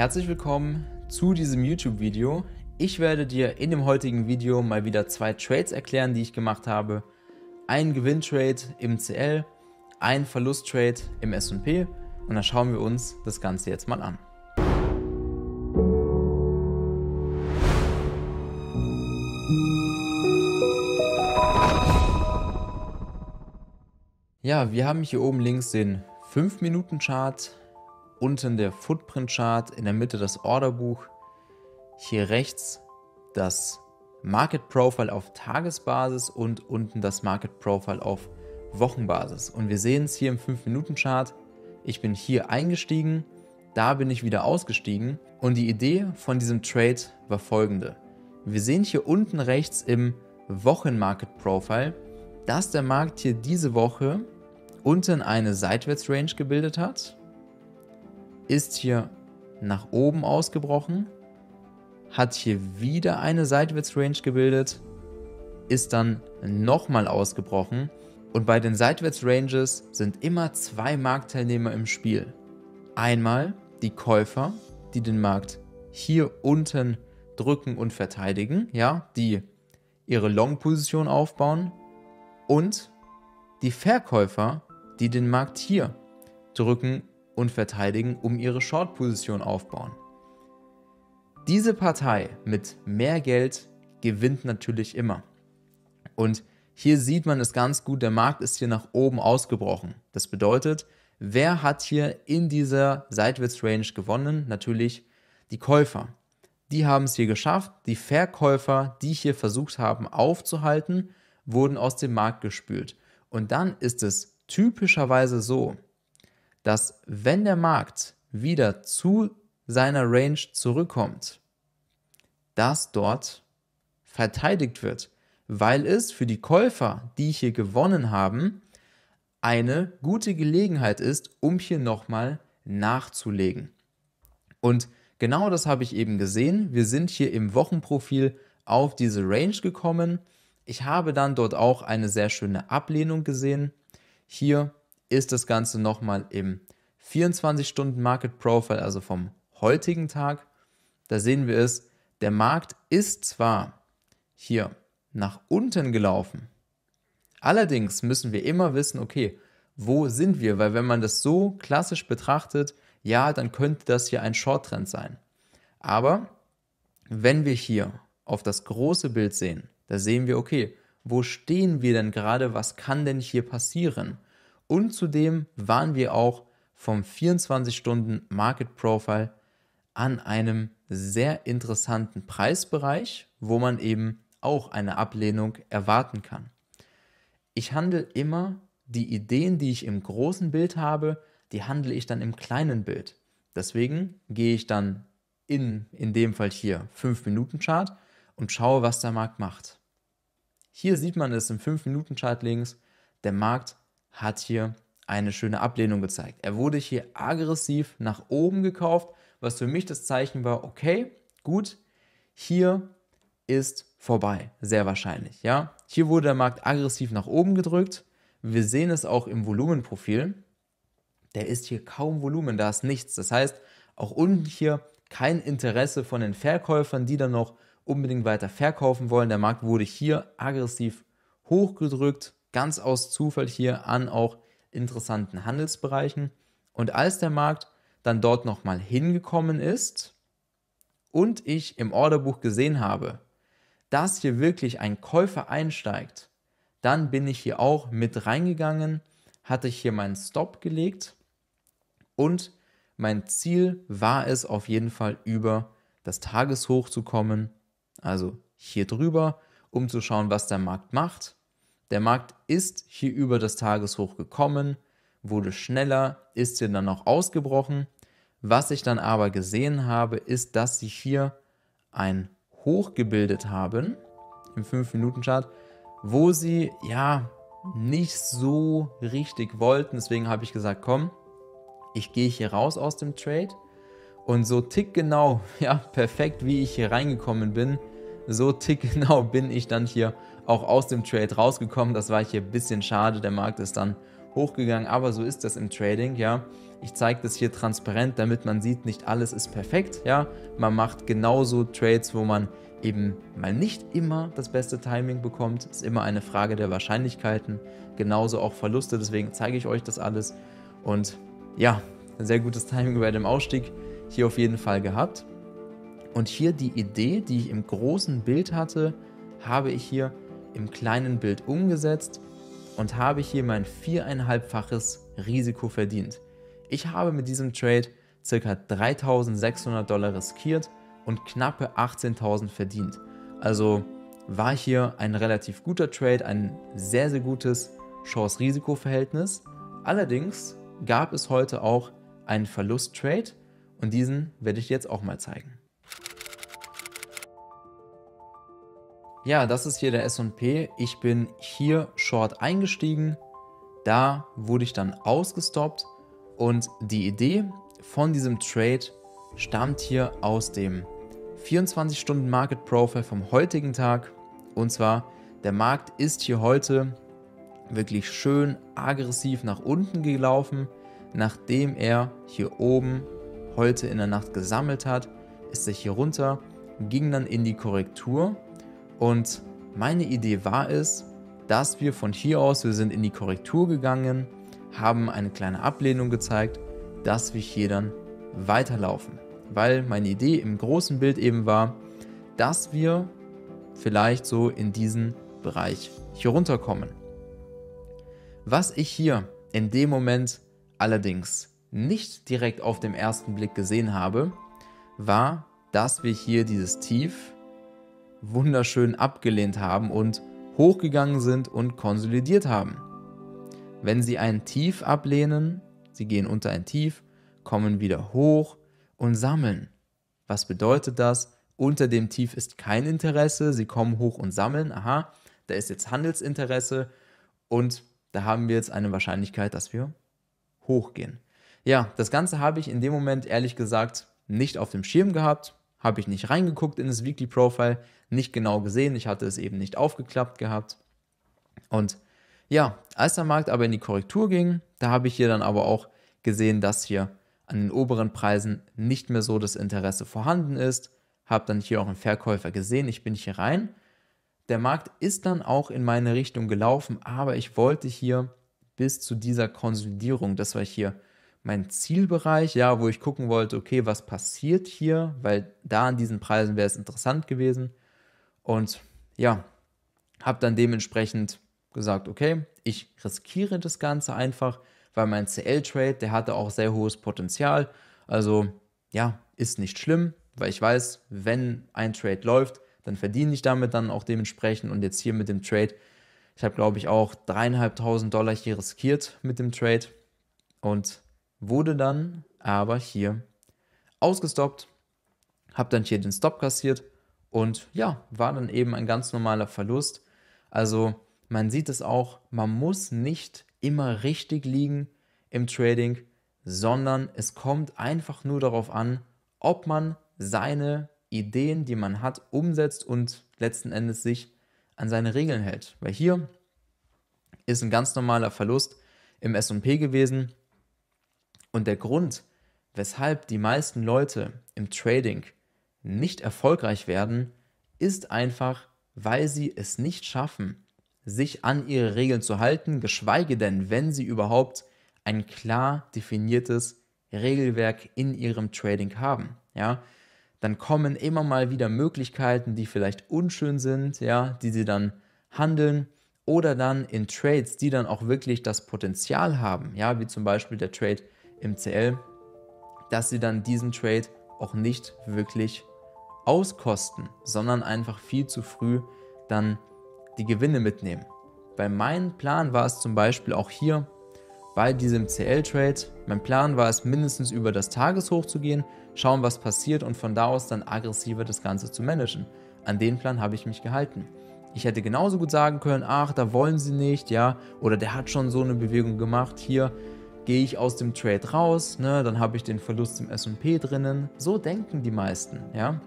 Herzlich willkommen zu diesem YouTube-Video. Ich werde dir in dem heutigen Video mal wieder zwei Trades erklären, die ich gemacht habe. Ein Gewinntrade im CL, ein Verlusttrade im S&P und dann schauen wir uns das Ganze jetzt mal an. Ja, wir haben hier oben links den 5-Minuten-Chart, unten der Footprint-Chart, in der Mitte das Orderbuch, hier rechts das Market Profile auf Tagesbasis und unten das Market Profile auf Wochenbasis. Und wir sehen es hier im 5-Minuten-Chart, ich bin hier eingestiegen, da bin ich wieder ausgestiegen und die Idee von diesem Trade war folgende. Wir sehen hier unten rechts im Wochen-Market Profile, dass der Markt hier diese Woche unten eine Seitwärtsrange gebildet hat, ist hier nach oben ausgebrochen, hat hier wieder eine Seitwärtsrange gebildet, ist dann nochmal ausgebrochen und bei den Seitwärtsranges sind immer zwei Marktteilnehmer im Spiel. Einmal die Käufer, die den Markt hier unten drücken und verteidigen, ja, die ihre Long-Position aufbauen und die Verkäufer, die den Markt hier drücken und verteidigen, um ihre Short-Position aufbauen. Diese Partei mit mehr Geld gewinnt natürlich immer. Und hier sieht man es ganz gut, der Markt ist hier nach oben ausgebrochen. Das bedeutet, wer hat hier in dieser Seitwärtsrange gewonnen? Natürlich die Käufer. Die haben es hier geschafft. Die Verkäufer, die hier versucht haben aufzuhalten, wurden aus dem Markt gespült. Und dann ist es typischerweise so, dass wenn der Markt wieder zu seiner Range zurückkommt, dass dort verteidigt wird, weil es für die Käufer, die hier gewonnen haben, eine gute Gelegenheit ist, um hier nochmal nachzulegen. Und genau das habe ich eben gesehen. Wir sind hier im Wochenprofil auf diese Range gekommen. Ich habe dann dort auch eine sehr schöne Ablehnung gesehen. Hier ist das Ganze nochmal im 24-Stunden-Market Profile, also vom heutigen Tag. Da sehen wir es, der Markt ist zwar hier nach unten gelaufen, allerdings müssen wir immer wissen, okay, wo sind wir? Weil wenn man das so klassisch betrachtet, ja, dann könnte das hier ein Short-Trend sein. Aber wenn wir hier auf das große Bild sehen, da sehen wir, okay, wo stehen wir denn gerade, was kann denn hier passieren? Und zudem waren wir auch vom 24-Stunden-Market Profile an einem sehr interessanten Preisbereich, wo man eben auch eine Ablehnung erwarten kann. Ich handle immer die Ideen, die ich im großen Bild habe, die handle ich dann im kleinen Bild. Deswegen gehe ich dann in, in dem Fall hier 5-Minuten-Chart und schaue, was der Markt macht. Hier sieht man es im 5-Minuten-Chart links. Der Markt hat hier eine schöne Ablehnung gezeigt. Er wurde hier aggressiv nach oben gekauft, was für mich das Zeichen war, okay, gut, hier ist vorbei, sehr wahrscheinlich. Ja? Hier wurde der Markt aggressiv nach oben gedrückt. Wir sehen es auch im Volumenprofil. Der ist hier kaum Volumen, da ist nichts. Das heißt, auch unten hier kein Interesse von den Verkäufern, die dann noch unbedingt weiter verkaufen wollen. Der Markt wurde hier aggressiv hochgedrückt, ganz aus Zufall hier an auch interessanten Handelsbereichen. Und als der Markt dann dort nochmal hingekommen ist und ich im Orderbuch gesehen habe, dass hier wirklich ein Käufer einsteigt, dann bin ich hier auch mit reingegangen, hatte ich hier meinen Stop gelegt und mein Ziel war es auf jeden Fall über das Tageshoch zu kommen also hier drüber, um zu schauen, was der Markt macht. Der Markt ist hier über das Tageshoch gekommen, wurde schneller, ist hier dann noch ausgebrochen. Was ich dann aber gesehen habe, ist, dass sie hier ein Hoch gebildet haben im 5-Minuten-Chart, wo sie ja nicht so richtig wollten. Deswegen habe ich gesagt, komm, ich gehe hier raus aus dem Trade und so tickgenau, ja, perfekt, wie ich hier reingekommen bin, so tickgenau bin ich dann hier auch aus dem Trade rausgekommen. Das war hier ein bisschen schade. Der Markt ist dann hochgegangen, aber so ist das im Trading, ja. Ich zeige das hier transparent, damit man sieht, nicht alles ist perfekt, ja. Man macht genauso Trades, wo man eben mal nicht immer das beste Timing bekommt. Ist immer eine Frage der Wahrscheinlichkeiten. Genauso auch Verluste, deswegen zeige ich euch das alles. Und ja, ein sehr gutes Timing bei dem Ausstieg hier auf jeden Fall gehabt. Und hier die Idee, die ich im großen Bild hatte, habe ich hier im kleinen Bild umgesetzt und habe hier mein viereinhalbfaches Risiko verdient. Ich habe mit diesem Trade ca. 3600 Dollar riskiert und knappe 18.000 verdient. Also war hier ein relativ guter Trade, ein sehr, sehr gutes Chance-Risiko-Verhältnis. Allerdings gab es heute auch einen Verlust-Trade und diesen werde ich jetzt auch mal zeigen. Ja, das ist hier der S&P. Ich bin hier short eingestiegen. Da wurde ich dann ausgestoppt und die Idee von diesem Trade stammt hier aus dem 24 Stunden Market Profile vom heutigen Tag. Und zwar, der Markt ist hier heute wirklich schön aggressiv nach unten gelaufen. Nachdem er hier oben heute in der Nacht gesammelt hat, ist er hier runter, ging dann in die Korrektur und meine Idee war es, dass wir von hier aus, wir sind in die Korrektur gegangen, haben eine kleine Ablehnung gezeigt, dass wir hier dann weiterlaufen. Weil meine Idee im großen Bild eben war, dass wir vielleicht so in diesen Bereich hier runterkommen. Was ich hier in dem Moment allerdings nicht direkt auf dem ersten Blick gesehen habe, war, dass wir hier dieses Tief wunderschön abgelehnt haben und hochgegangen sind und konsolidiert haben. Wenn Sie ein Tief ablehnen, Sie gehen unter ein Tief, kommen wieder hoch und sammeln. Was bedeutet das? Unter dem Tief ist kein Interesse, Sie kommen hoch und sammeln. Aha, da ist jetzt Handelsinteresse und da haben wir jetzt eine Wahrscheinlichkeit, dass wir hochgehen. Ja, das Ganze habe ich in dem Moment ehrlich gesagt nicht auf dem Schirm gehabt, habe ich nicht reingeguckt in das Weekly Profile, nicht genau gesehen. Ich hatte es eben nicht aufgeklappt gehabt. Und ja, als der Markt aber in die Korrektur ging, da habe ich hier dann aber auch gesehen, dass hier an den oberen Preisen nicht mehr so das Interesse vorhanden ist. Habe dann hier auch einen Verkäufer gesehen. Ich bin hier rein. Der Markt ist dann auch in meine Richtung gelaufen, aber ich wollte hier bis zu dieser Konsolidierung, das war hier mein Zielbereich, ja, wo ich gucken wollte, okay, was passiert hier, weil da an diesen Preisen wäre es interessant gewesen. Und ja, habe dann dementsprechend gesagt, okay, ich riskiere das Ganze einfach, weil mein CL-Trade, der hatte auch sehr hohes Potenzial. Also ja, ist nicht schlimm, weil ich weiß, wenn ein Trade läuft, dann verdiene ich damit dann auch dementsprechend. Und jetzt hier mit dem Trade, ich habe glaube ich auch dreieinhalbtausend Dollar hier riskiert mit dem Trade. Und wurde dann aber hier ausgestoppt, habe dann hier den Stop kassiert und ja, war dann eben ein ganz normaler Verlust. Also man sieht es auch, man muss nicht immer richtig liegen im Trading, sondern es kommt einfach nur darauf an, ob man seine Ideen, die man hat, umsetzt und letzten Endes sich an seine Regeln hält. Weil hier ist ein ganz normaler Verlust im SP gewesen und der Grund, weshalb die meisten Leute im Trading nicht erfolgreich werden, ist einfach, weil sie es nicht schaffen, sich an ihre Regeln zu halten, geschweige denn, wenn sie überhaupt ein klar definiertes Regelwerk in ihrem Trading haben. Ja, dann kommen immer mal wieder Möglichkeiten, die vielleicht unschön sind, ja, die sie dann handeln oder dann in Trades, die dann auch wirklich das Potenzial haben, ja, wie zum Beispiel der Trade im CL, dass sie dann diesen Trade auch nicht wirklich auskosten, sondern einfach viel zu früh dann die Gewinne mitnehmen. Bei meinem Plan war es zum Beispiel auch hier bei diesem CL-Trade, mein Plan war es mindestens über das Tageshoch zu gehen, schauen, was passiert und von da aus dann aggressiver das Ganze zu managen. An den Plan habe ich mich gehalten. Ich hätte genauso gut sagen können, ach, da wollen sie nicht, ja, oder der hat schon so eine Bewegung gemacht, hier gehe ich aus dem Trade raus, ne, dann habe ich den Verlust im S&P drinnen. So denken die meisten, ja.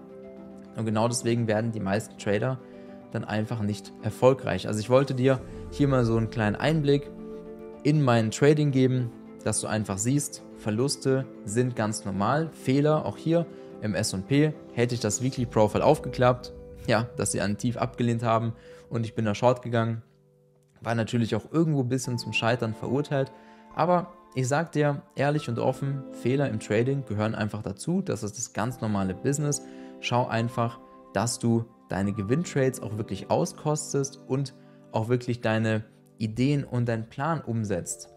Und genau deswegen werden die meisten Trader dann einfach nicht erfolgreich. Also ich wollte dir hier mal so einen kleinen Einblick in mein Trading geben, dass du einfach siehst, Verluste sind ganz normal, Fehler auch hier im S&P hätte ich das Weekly Profile aufgeklappt, ja, dass sie einen Tief abgelehnt haben und ich bin da Short gegangen, war natürlich auch irgendwo ein bisschen zum Scheitern verurteilt, aber ich sag dir ehrlich und offen, Fehler im Trading gehören einfach dazu, das ist das ganz normale Business. Schau einfach, dass du deine Gewinntrades auch wirklich auskostest und auch wirklich deine Ideen und deinen Plan umsetzt.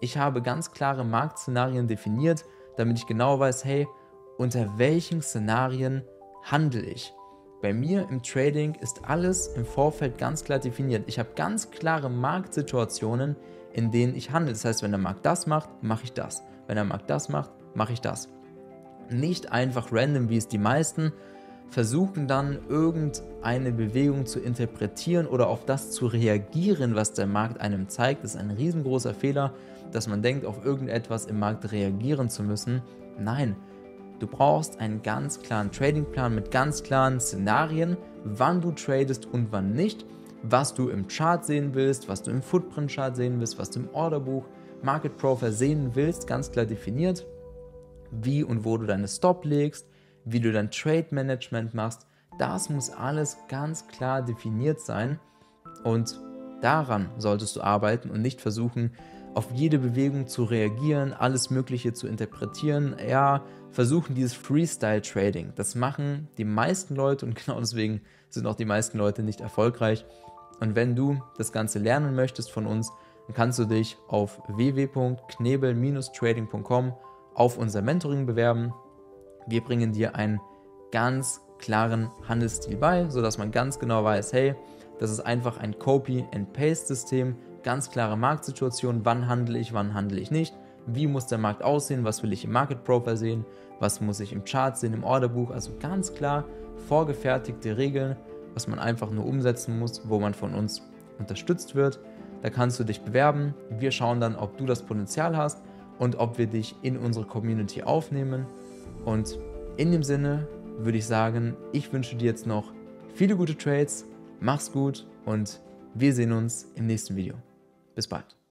Ich habe ganz klare Marktszenarien definiert, damit ich genau weiß, hey, unter welchen Szenarien handle ich. Bei mir im Trading ist alles im Vorfeld ganz klar definiert. Ich habe ganz klare Marktsituationen, in denen ich handle. Das heißt, wenn der Markt das macht, mache ich das. Wenn der Markt das macht, mache ich das. Nicht einfach random, wie es die meisten versuchen dann irgendeine Bewegung zu interpretieren oder auf das zu reagieren, was der Markt einem zeigt. Das ist ein riesengroßer Fehler, dass man denkt, auf irgendetwas im Markt reagieren zu müssen. Nein, du brauchst einen ganz klaren Tradingplan mit ganz klaren Szenarien, wann du tradest und wann nicht, was du im Chart sehen willst, was du im Footprint-Chart sehen willst, was du im Orderbuch, Market Profile sehen willst, ganz klar definiert, wie und wo du deine Stop legst, wie du dein Trade Management machst, das muss alles ganz klar definiert sein und daran solltest du arbeiten und nicht versuchen, auf jede Bewegung zu reagieren, alles Mögliche zu interpretieren. Ja, versuchen dieses Freestyle Trading. Das machen die meisten Leute und genau deswegen sind auch die meisten Leute nicht erfolgreich. Und wenn du das Ganze lernen möchtest von uns, dann kannst du dich auf www.knebel-trading.com auf unser Mentoring bewerben. Wir bringen dir einen ganz klaren Handelsstil bei, sodass man ganz genau weiß, hey, das ist einfach ein Copy-and-Paste-System, ganz klare Marktsituation, wann handle ich, wann handle ich nicht, wie muss der Markt aussehen, was will ich im Market Profile sehen, was muss ich im Chart sehen, im Orderbuch, also ganz klar vorgefertigte Regeln, was man einfach nur umsetzen muss, wo man von uns unterstützt wird. Da kannst du dich bewerben. Wir schauen dann, ob du das Potenzial hast und ob wir dich in unsere Community aufnehmen. Und in dem Sinne würde ich sagen, ich wünsche dir jetzt noch viele gute Trades, mach's gut und wir sehen uns im nächsten Video. Bis bald.